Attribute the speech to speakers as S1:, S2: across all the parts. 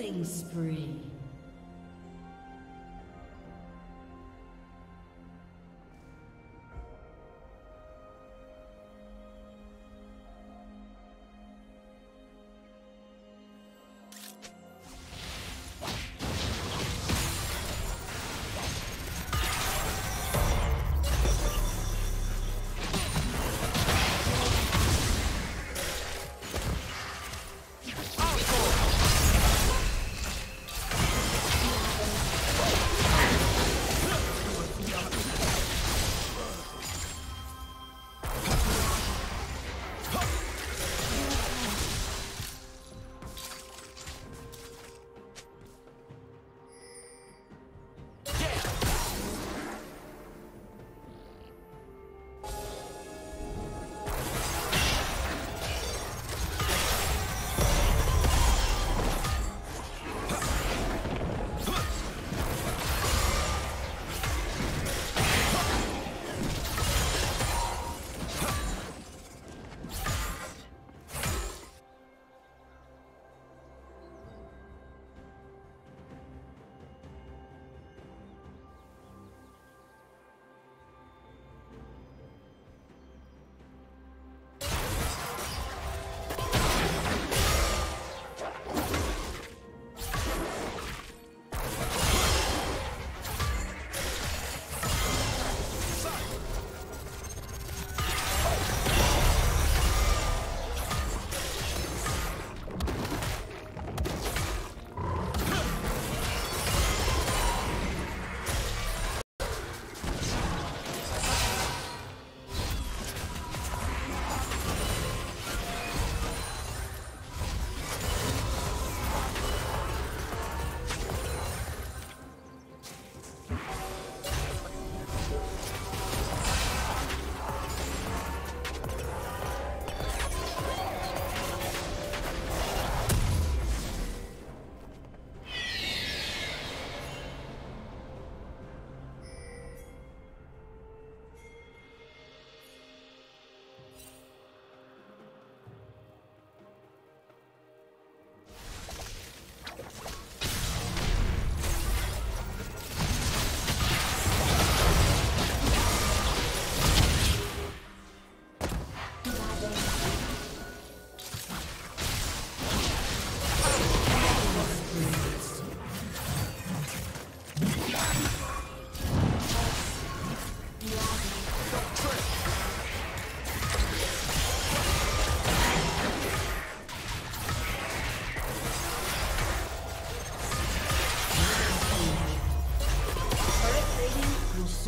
S1: Killing spree.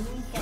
S2: Red Team's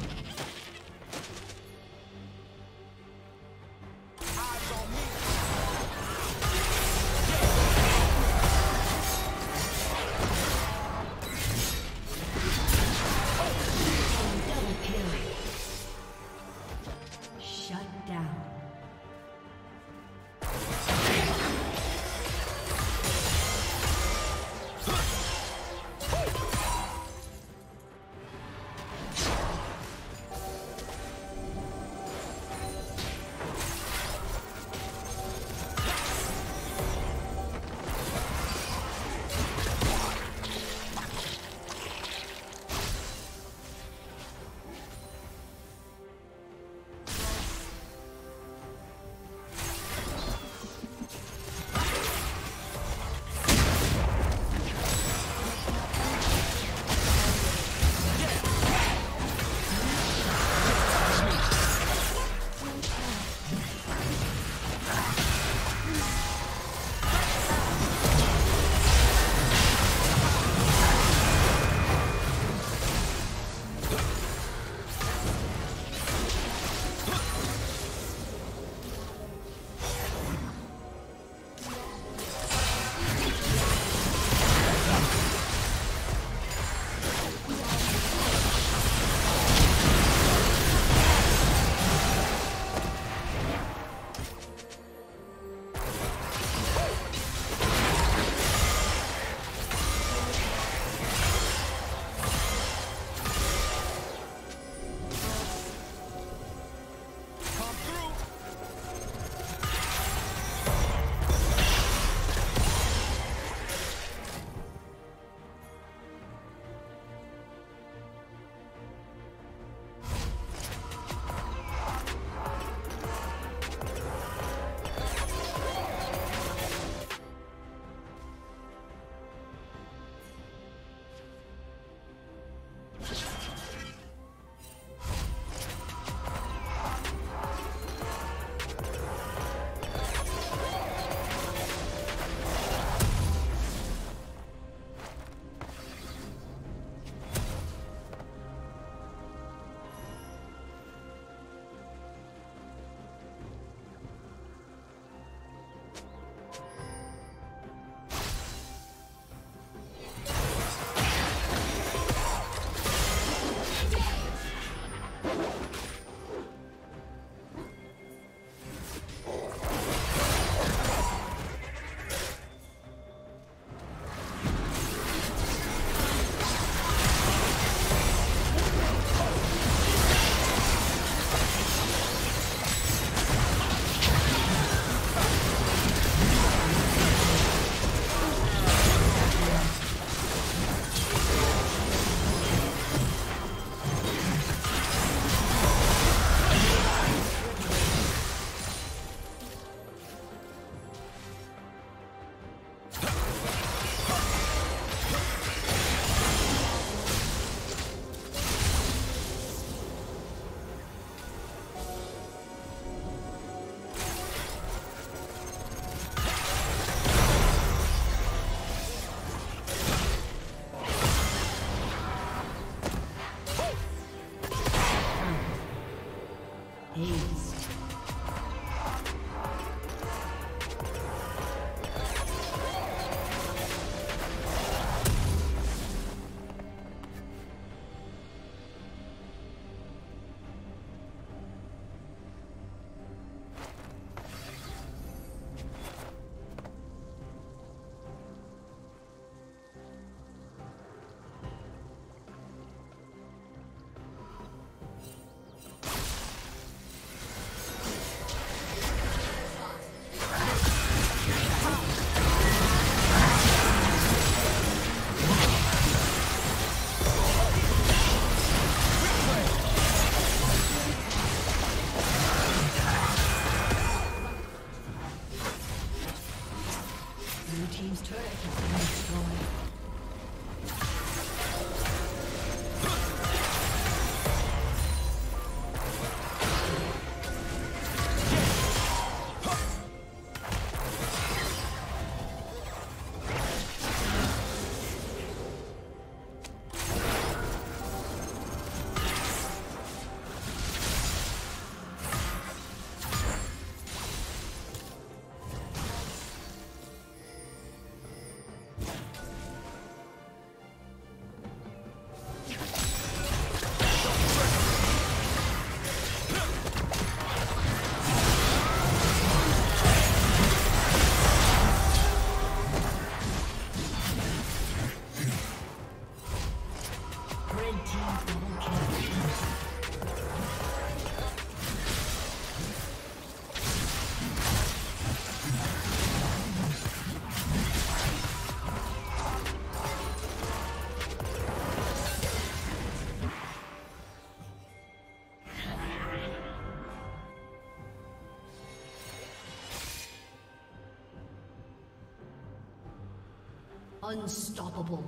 S1: Unstoppable.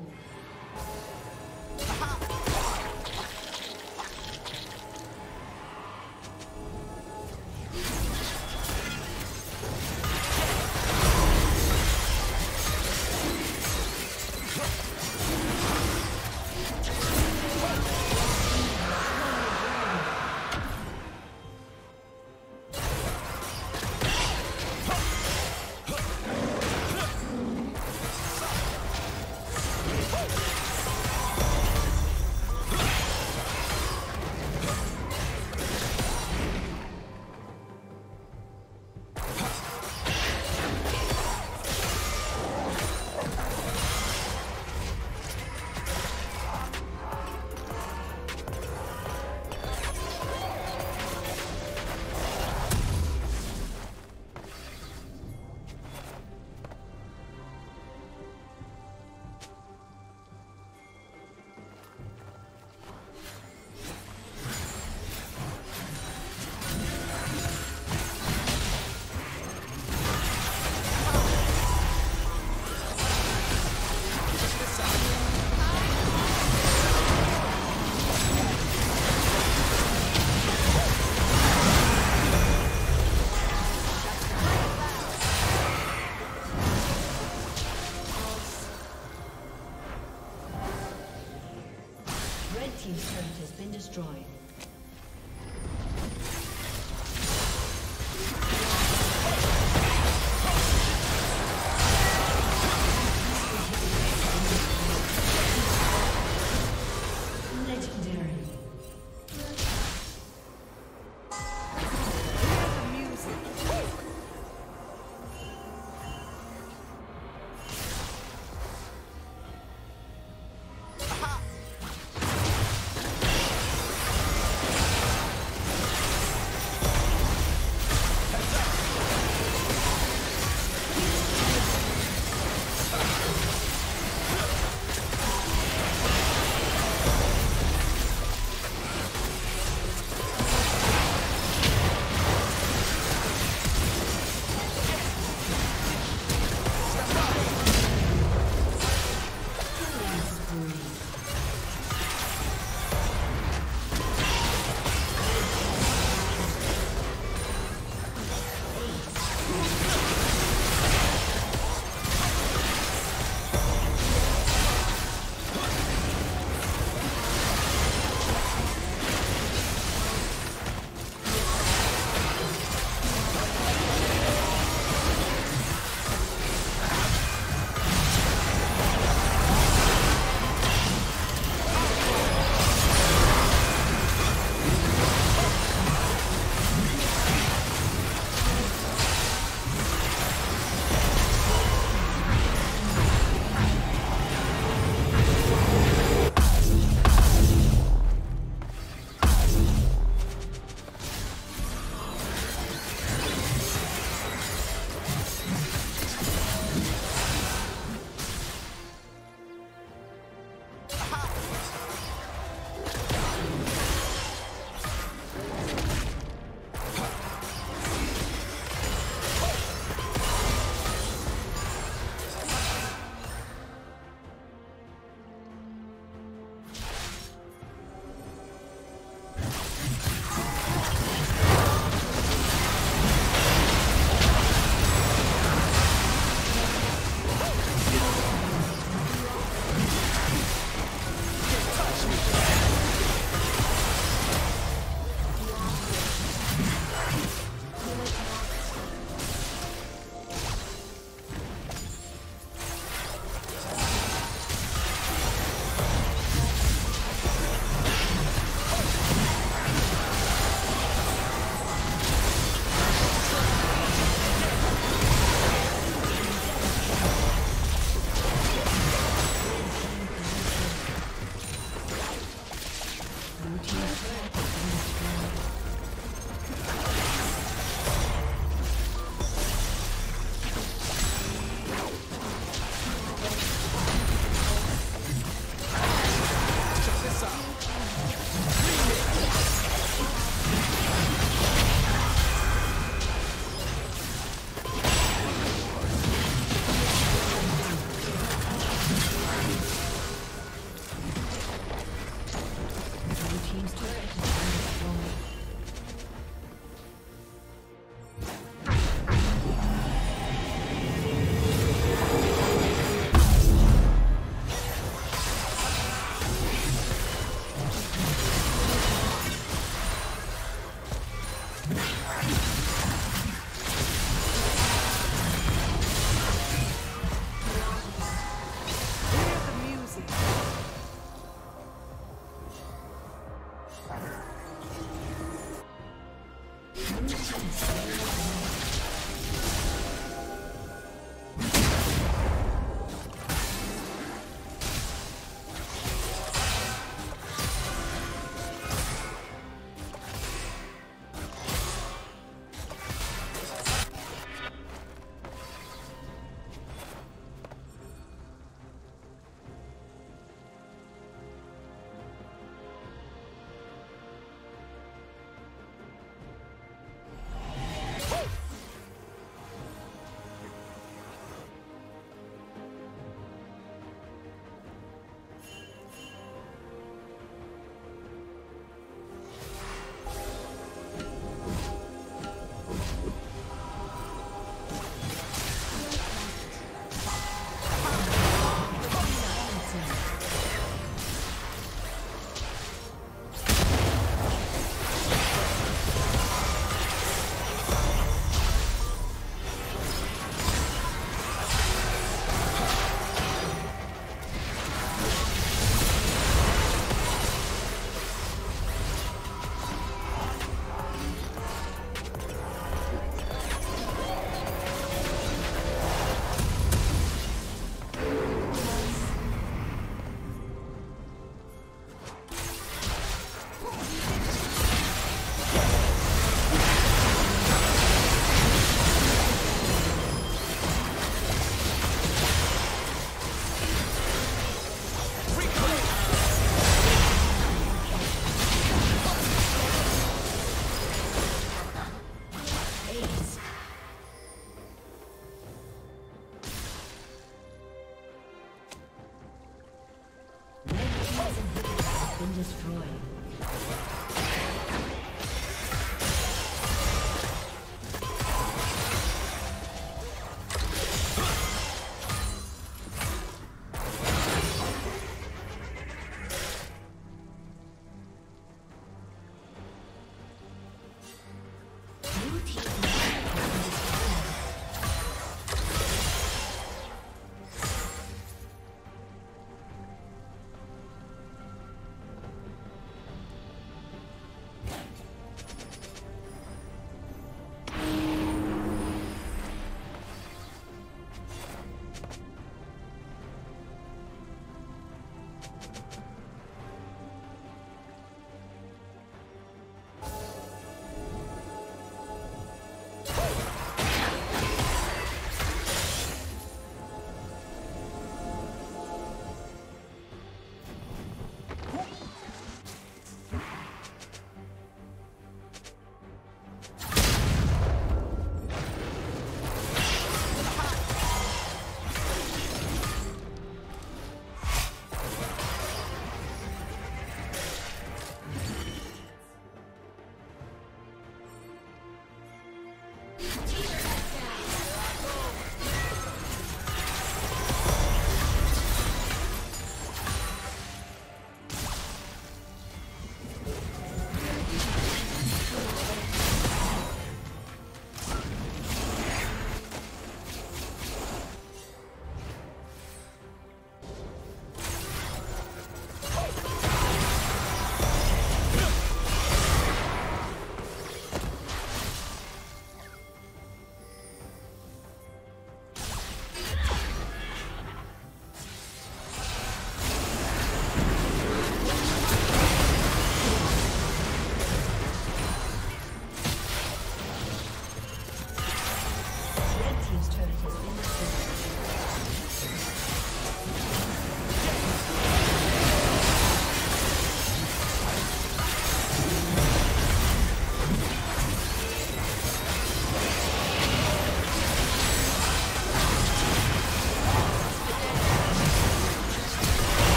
S1: Legendary.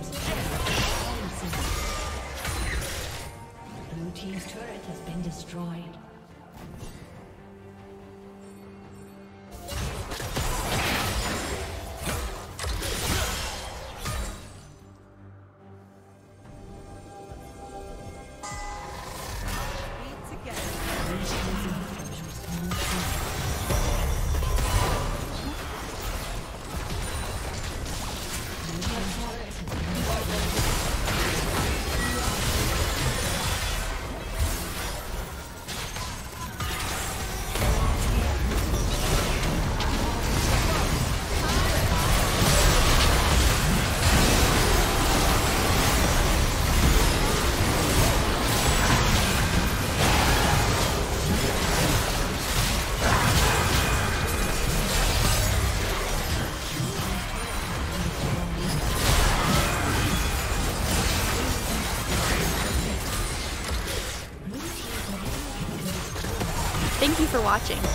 S1: Destroyed.
S3: Watching.